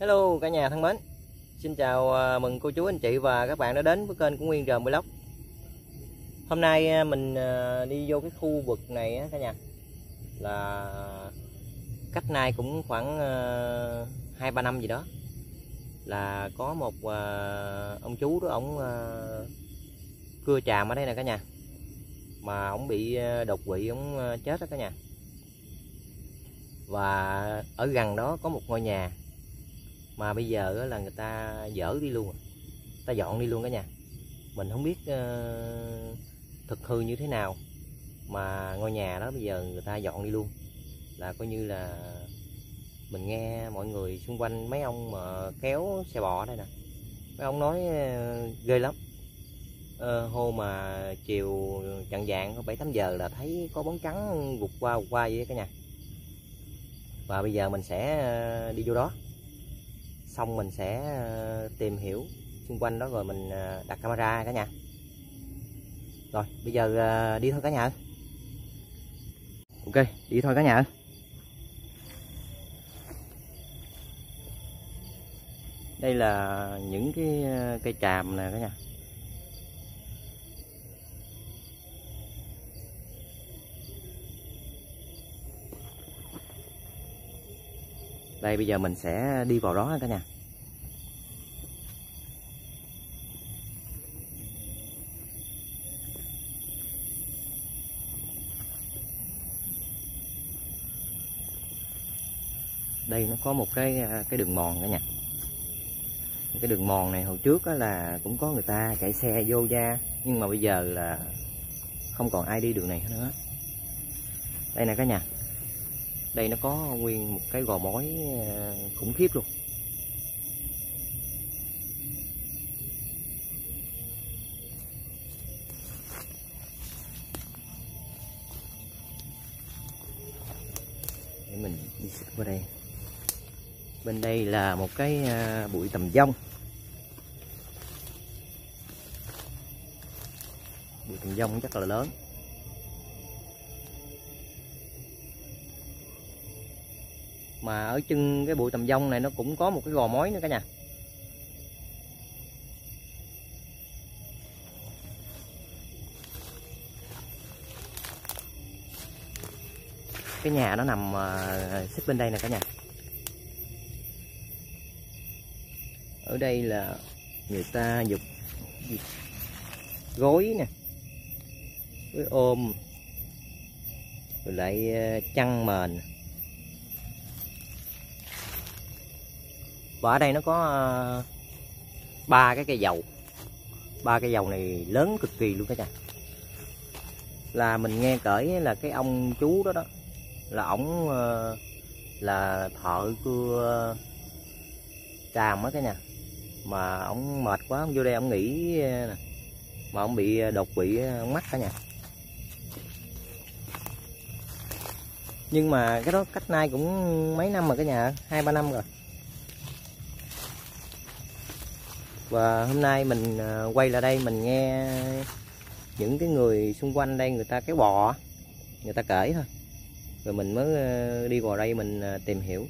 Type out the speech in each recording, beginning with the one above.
Hello, cả nhà thân mến. Xin chào à, mừng cô chú, anh chị và các bạn đã đến với kênh của Nguyên Rờ Vlog Hôm nay à, mình à, đi vô cái khu vực này cả nhà. Là cách nay cũng khoảng 2-3 năm gì đó. Là có một ông chú đó ông cưa tràm ở đây nè, cả nhà. Mà ông bị đột quỵ ông chết đó, cả nhà. Và ở gần đó có một ngôi nhà mà bây giờ là người ta dỡ đi luôn à. ta dọn đi luôn cả nhà. Mình không biết uh, thực hư như thế nào. Mà ngôi nhà đó bây giờ người ta dọn đi luôn. Là coi như là mình nghe mọi người xung quanh mấy ông mà kéo xe bò đây nè. Mấy ông nói uh, ghê lắm. Ờ, hô mà chiều chặn dạng bảy tám giờ là thấy có bóng trắng vụt qua vụt qua vậy cả nhà. Và bây giờ mình sẽ ờ, đi vô đó xong mình sẽ ờ, tìm hiểu xung quanh đó rồi mình ờ, đặt camera cả nhà. Rồi, bây giờ ờ, đi thôi cả nhà ok, đi thôi cả nhà đây là những cái cây tràm nè cả nhà. Đây, bây giờ mình sẽ đi vào đó cả nhà. Đây nó có một cái à, cái đường mòn cả nhà cái đường mòn này hồi trước là cũng có người ta chạy xe vô ra nhưng mà bây giờ là không còn ai đi đường này nữa. Đây nè cả nhà. Đây nó có nguyên một cái gò mối à, khủng khiếp luôn. Để mình đi qua đây bên đây là một cái à, bụi tầm dông bụi tầm dông chắc là lớn. Mà ở chân cái bụi tầm dông này nó cũng có một cái gò mối nữa cả nhà. Cái nhà nó nằm à, xích bên đây nè cả nhà. Ở đây là người ta dục gối nè với ôm, rồi lại ờ, chăn mền. Và ở đây nó có ờ, ba cái cây dầu. Ba cây dầu này lớn cực kỳ luôn cả nhà là mình nghe cởi là cái ông chú đó đó, là ổng ờ, là thợ cưa, tràm á cái nhà mà ông mệt quá, ông vô đây ông nghỉ nè mà ông bị ờ, đột quỵ ờ, mắt cả nhà. Nhưng mà cái đó cách nay cũng mấy năm rồi cả nhà, hai, ba năm rồi. Và hôm nay mình quay lại đây mình nghe những cái người xung quanh đây người ta kéo bò người ta kể thôi. Rồi mình mới đi vào đây mình tìm hiểu.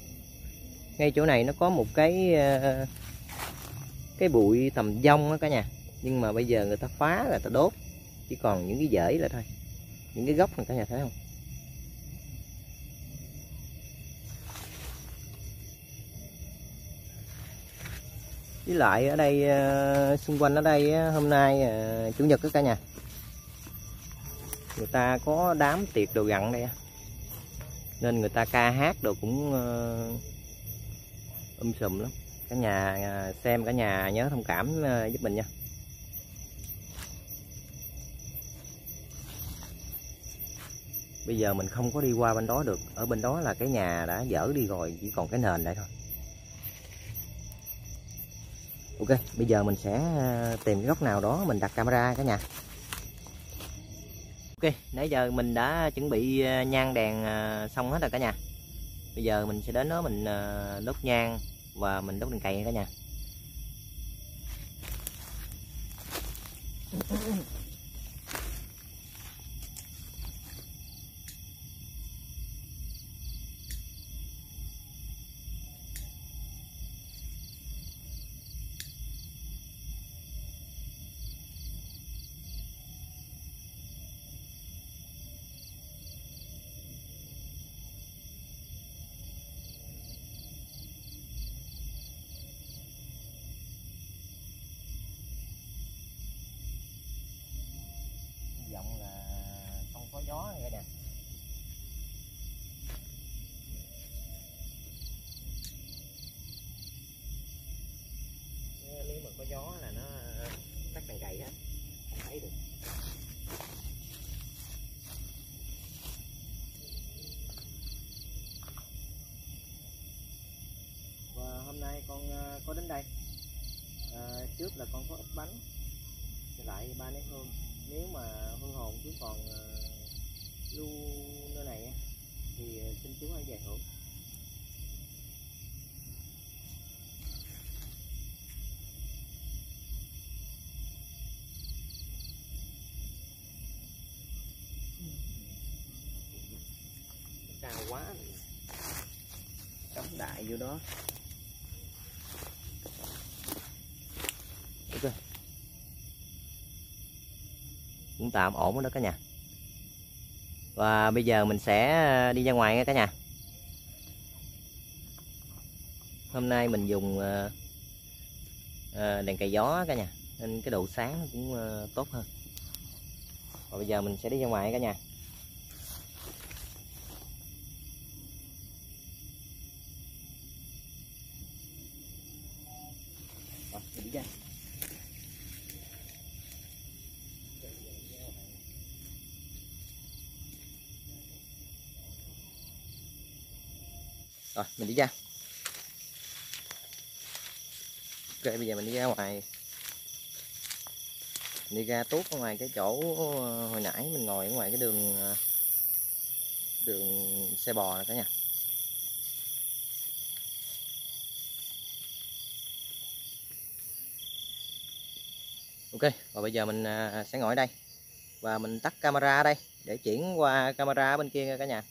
Ngay chỗ này nó có một cái cái bụi tầm dông đó cả nhà. Nhưng mà bây giờ người ta phá là ta đốt. Chỉ còn những cái rễ là thôi. Những cái gốc này cả nhà thấy không? Với lại ở đây ờ, xung quanh ở đây hôm nay ờ, chủ nhật đó cả nhà. Người ta có đám tiệc đồ gặn đây nên người ta ca hát đồ cũng ờ, um sùm lắm cả nhà à, xem cả nhà nhớ thông cảm à, giúp mình nha. Bây giờ mình không có đi qua bên đó được. Ở bên đó là cái nhà đã dở đi rồi, chỉ còn cái nền đây thôi. Ok, bây giờ mình sẽ à, tìm cái góc nào đó mình đặt camera cả nhà. Ok, nãy giờ mình đã chuẩn bị nhang đèn xong hết rồi cả nhà. Bây giờ mình sẽ đến đó mình đốt nhang và mình đốt đèn cày cả nhà. Có đến đây. À, trước là con có ít bánh lại ba nén hương. Nếu mà hương hồn chú còn ờ, uh, lưu nơi này thì ờ, xin chú hãy về hưởng cao quá. Cắm đại vô đó. Cũng tạm ổn đó cả nhà. Và bây giờ mình sẽ ờ, đi ra ngoài nha cả nhà. Hôm nay mình dùng ờ, ờ, đèn cày gió cả nhà, nên cái độ sáng cũng tốt hơn. Và bây giờ mình sẽ đi ra ngoài cả nhà. Rồi, mình đi ra. Ok, bây giờ mình đi ra ngoài. Mình đi ra tốt ở ngoài cái chỗ ờ, hồi nãy mình ngồi ở ngoài cái đường ờ, đường xe bò này cả nhà. Ok, và bây giờ mình ờ, sẽ ngồi ở đây và mình tắt camera ở đây để chuyển qua camera bên kia cả nhà.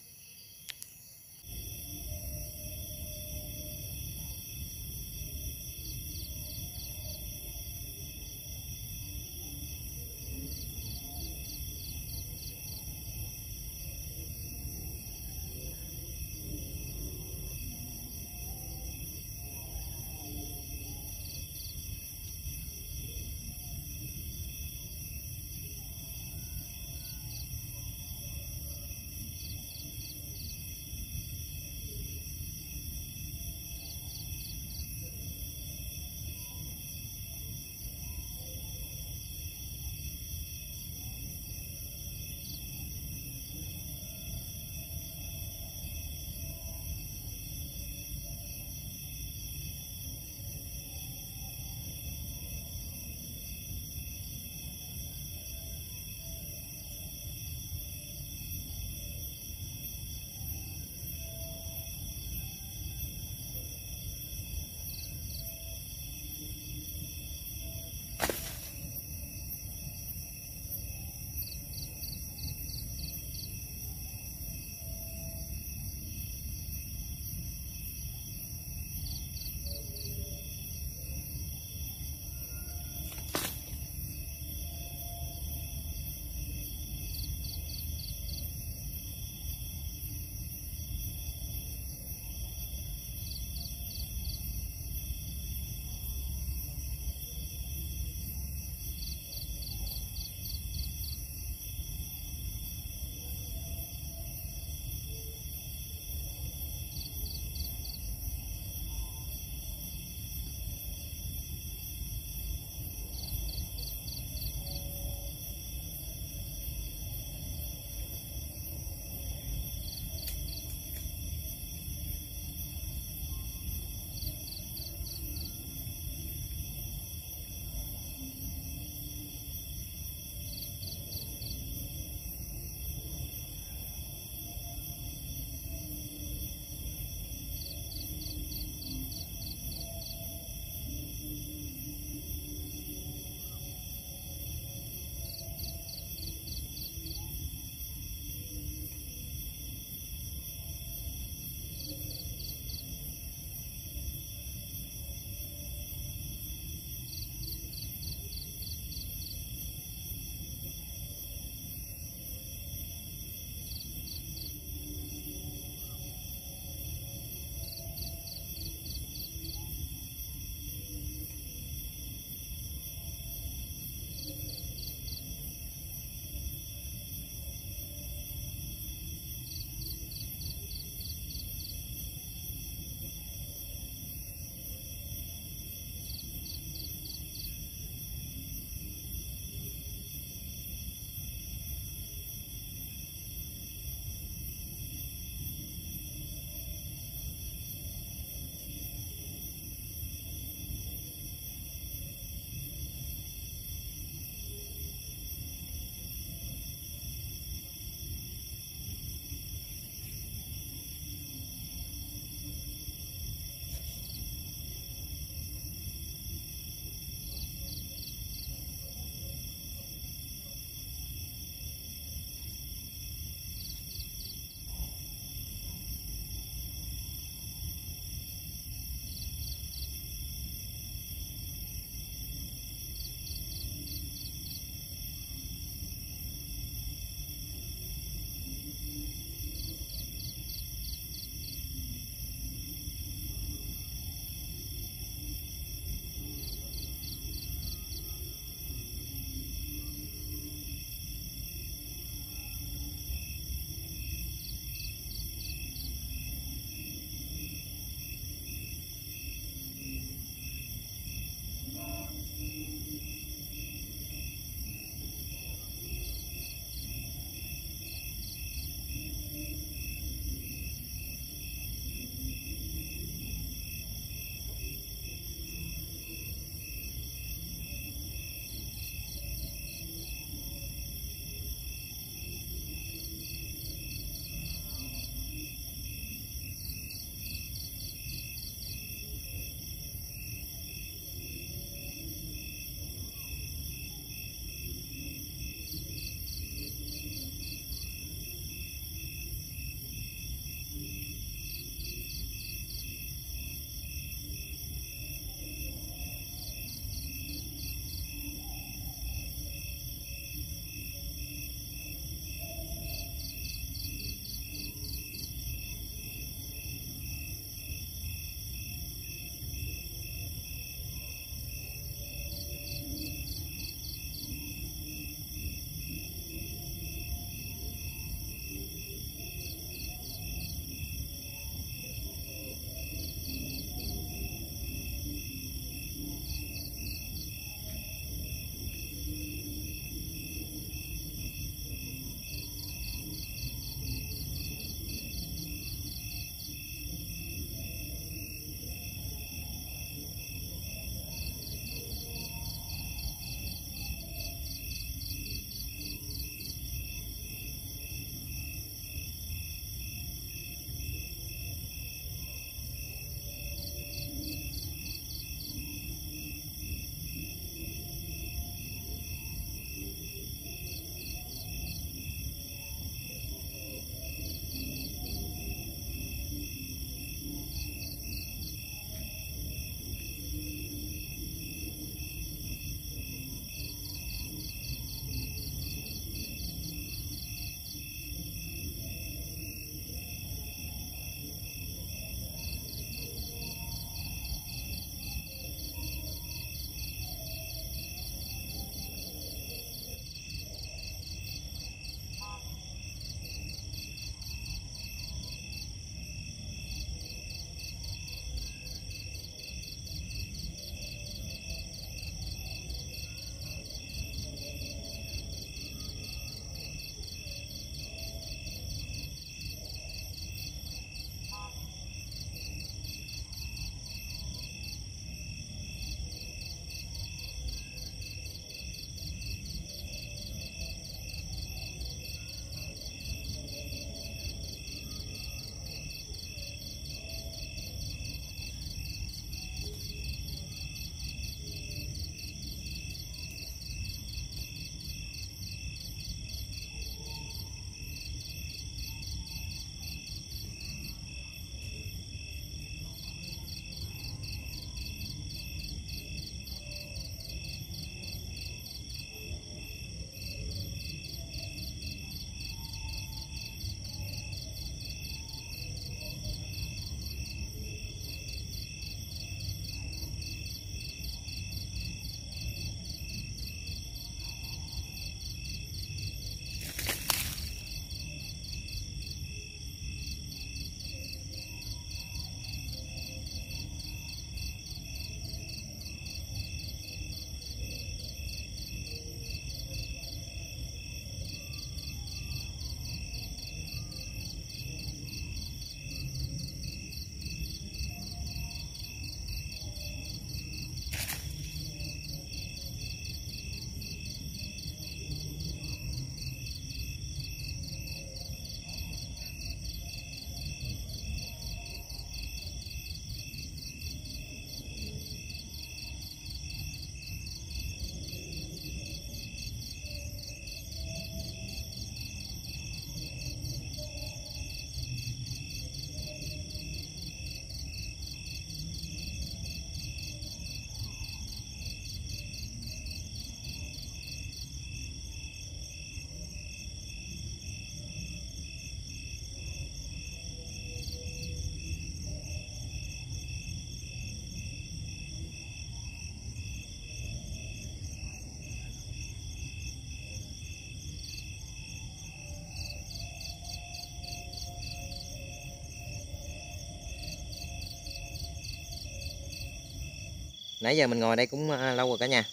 Nãy giờ mình ngồi đây cũng lâu rồi cả nhà.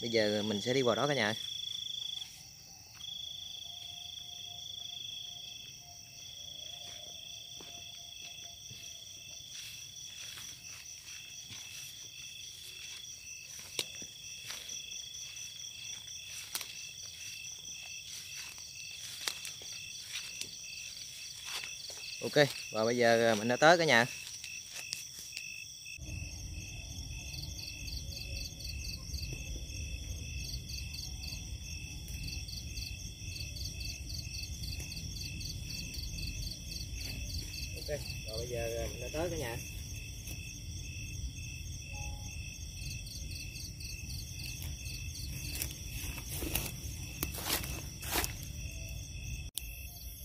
Bây giờ mình sẽ đi vào đó cả nhà ok, và bây giờ mình đã tới cả nhà. Giờ đã tới cả nhà.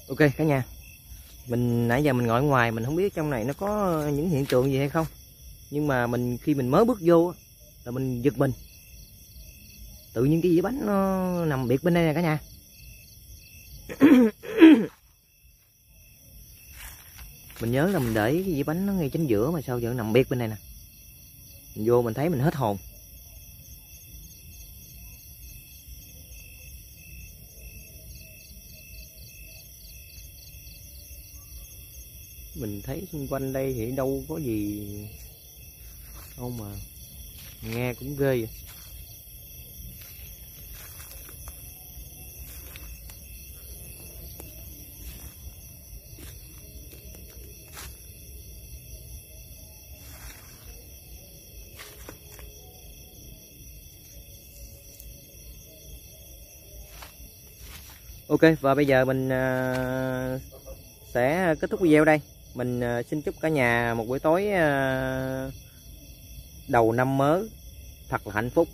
Ok cả nhà. Mình nãy giờ mình ngồi ngoài mình không biết trong này nó có những hiện tượng gì hay không. Nhưng mà mình khi mình mới bước vô là mình giật mình. Tự nhiên cái dĩa bánh nó nằm biệt bên đây nè cả nhà mình nhớ là mình để cái dĩa bánh nó ngay chính giữa mà sao giờ nó nằm biệt bên đây nè. Mình vô mình thấy mình hết hồn. Mình thấy xung quanh đây thì đâu có gì. Đâu mà. Nghe cũng ghê vậy. Ok và bây giờ mình uh, sẽ kết thúc video đây. Mình uh, xin chúc cả nhà một buổi tối uh, đầu năm mới thật là hạnh phúc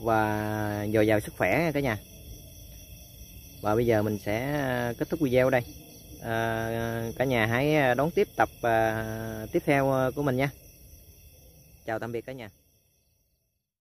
và dồi dào sức khỏe cả nhà. Và bây giờ mình sẽ kết thúc video đây. À, cả nhà hãy đón tiếp tập à, tiếp theo của mình nha. Chào tạm biệt cả nhà.